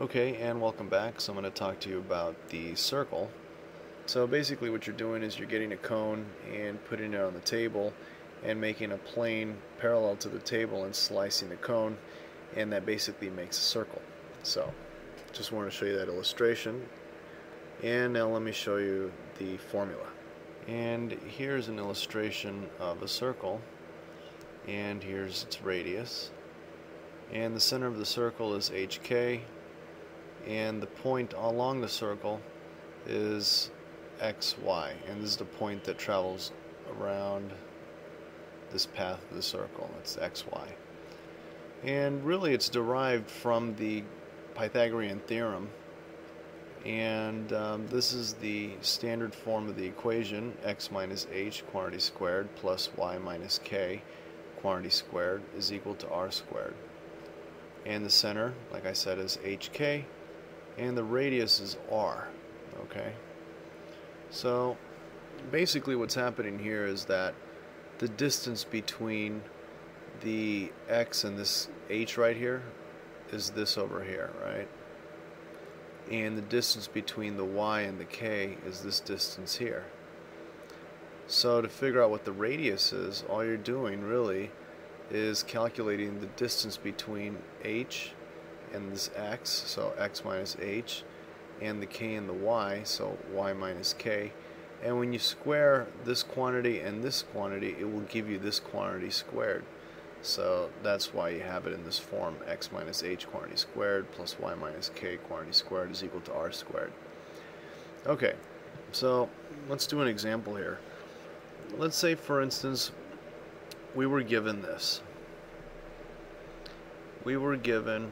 Okay, and welcome back. So I'm going to talk to you about the circle. So basically what you're doing is you're getting a cone and putting it on the table and making a plane parallel to the table and slicing the cone and that basically makes a circle. So just want to show you that illustration and now let me show you the formula. And here's an illustration of a circle and here's its radius and the center of the circle is HK and the point along the circle is xy and this is the point that travels around this path of the circle. It's xy and really it's derived from the Pythagorean theorem and um, this is the standard form of the equation x minus h quantity squared plus y minus k quantity squared is equal to r squared. And the center like I said is hk and the radius is r okay? So basically what's happening here is that the distance between the x and this h right here is this over here right? And the distance between the y and the k is this distance here. So to figure out what the radius is all you're doing really is calculating the distance between h and this x, so x minus h, and the k and the y, so y minus k. And when you square this quantity and this quantity, it will give you this quantity squared. So that's why you have it in this form, x minus h quantity squared plus y minus k quantity squared is equal to r squared. Okay, so let's do an example here. Let's say, for instance, we were given this. We were given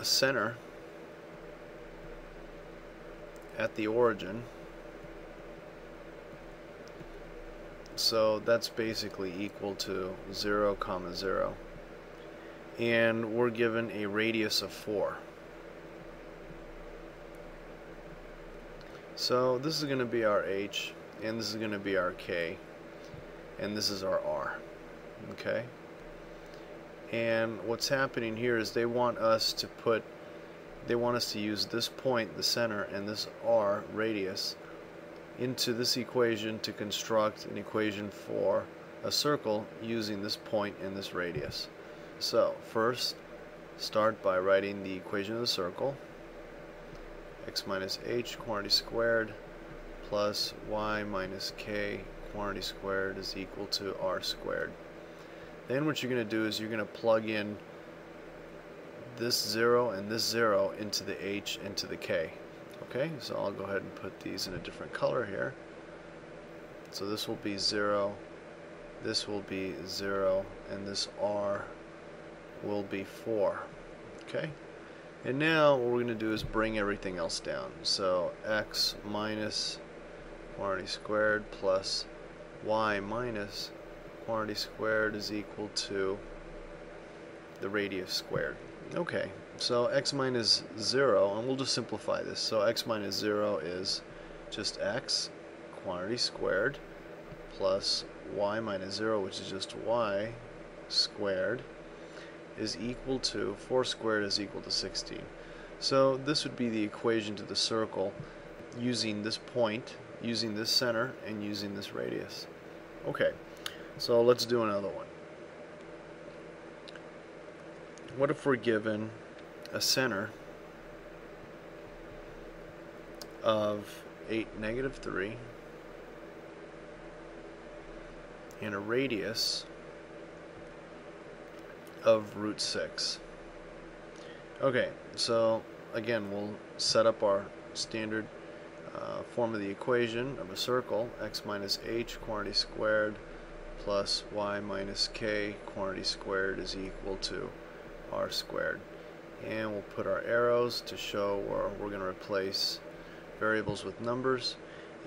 a center at the origin. So that's basically equal to 0 comma 0. And we're given a radius of 4. So this is going to be our h, and this is going to be our k, and this is our r. Okay? And what's happening here is they want us to put they want us to use this point the center and this r radius into this equation to construct an equation for a circle using this point and this radius. So first start by writing the equation of the circle. X minus h quantity squared plus y minus k quantity squared is equal to r squared then what you're going to do is you're going to plug in this 0 and this 0 into the H into the K. Okay, so I'll go ahead and put these in a different color here. So this will be 0, this will be 0, and this R will be 4. Okay, and now what we're going to do is bring everything else down. So x minus quantity squared plus y minus quantity squared is equal to the radius squared. Okay, so x minus 0, and we'll just simplify this. So x minus 0 is just x quantity squared plus y minus 0, which is just y squared, is equal to 4 squared is equal to 16. So this would be the equation to the circle using this point, using this center, and using this radius. Okay. So let's do another one. What if we're given a center of 8, negative 3 and a radius of root 6. Okay, so again, we'll set up our standard uh, form of the equation of a circle, x minus h quantity squared plus y minus k quantity squared is equal to r squared. And we'll put our arrows to show where we're going to replace variables with numbers.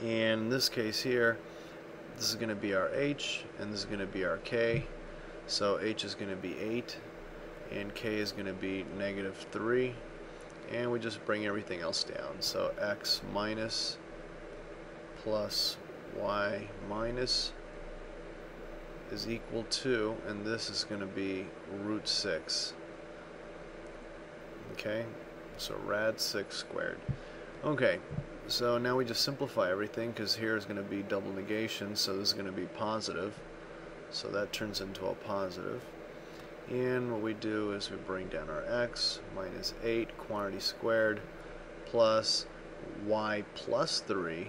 And in this case here, this is going to be our h, and this is going to be our k. So h is going to be 8, and k is going to be negative 3. And we just bring everything else down. So x minus plus y minus is equal to, and this is going to be root 6. Okay, so rad 6 squared. Okay, so now we just simplify everything because here is going to be double negation, so this is going to be positive. So that turns into a positive. And what we do is we bring down our x minus 8 quantity squared plus y plus 3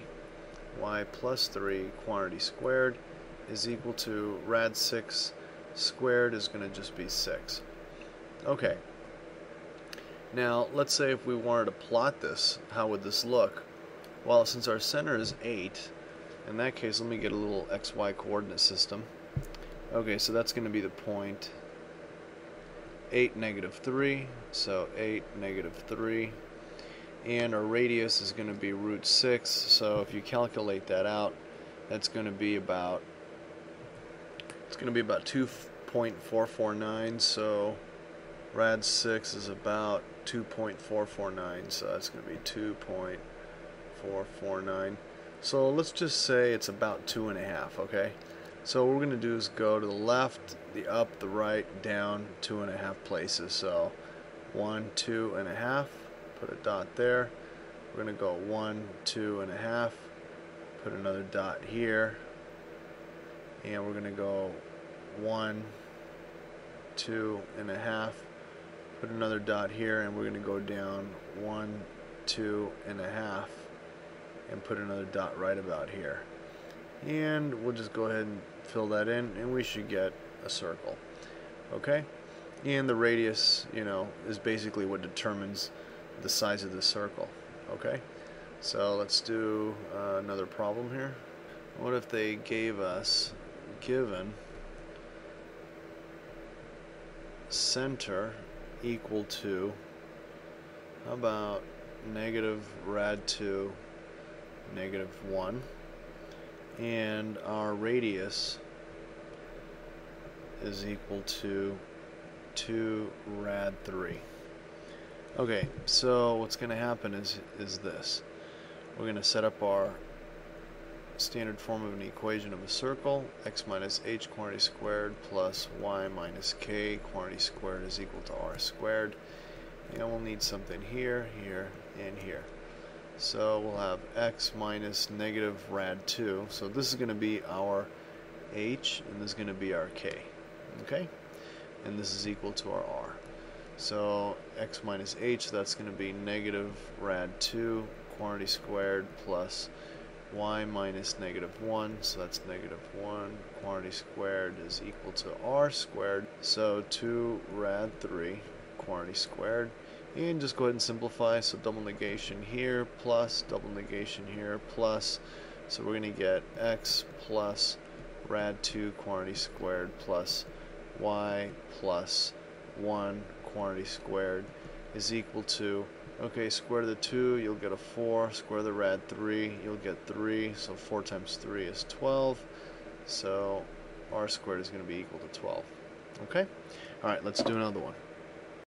y plus 3 quantity squared is equal to rad 6 squared is going to just be 6. Okay. Now, let's say if we wanted to plot this, how would this look? Well, since our center is 8, in that case, let me get a little xy coordinate system. Okay, so that's going to be the point 8, negative 3, so 8, negative 3, and our radius is going to be root 6, so if you calculate that out, that's going to be about, it's going to be about 2.449, so rad 6 is about 2.449 so that's going to be 2.449 so let's just say it's about two and a half okay? So what we're going to do is go to the left the up the right down two and a half places. So one two and a half put a dot there. We're going to go one two and a half put another dot here and we're going to go one two and a half. Put another dot here and we're going to go down one two and a half and put another dot right about here. And we'll just go ahead and fill that in and we should get a circle okay? And the radius you know is basically what determines the size of the circle okay? So let's do uh, another problem here. What if they gave us given center equal to how about negative rad 2 negative 1 and our radius is equal to 2 rad 3 okay so what's going to happen is is this. We're going to set up our standard form of an equation of a circle, x minus h quantity squared plus y minus k quantity squared is equal to r squared. And we'll need something here, here, and here. So we'll have x minus negative rad 2. So this is going to be our h, and this is going to be our k. Okay? And this is equal to our r. So x minus h, that's going to be negative rad 2 quantity squared plus y minus negative 1, so that's negative 1. Quantity squared is equal to r squared, so 2 rad 3 quantity squared. And just go ahead and simplify, so double negation here, plus double negation here, plus, so we're going to get x plus rad 2 quantity squared plus y plus 1 quantity squared is equal to Okay, square the 2, you'll get a 4. Square the rad 3, you'll get 3. So 4 times 3 is 12. So r squared is going to be equal to 12. Okay? Alright, let's do another one.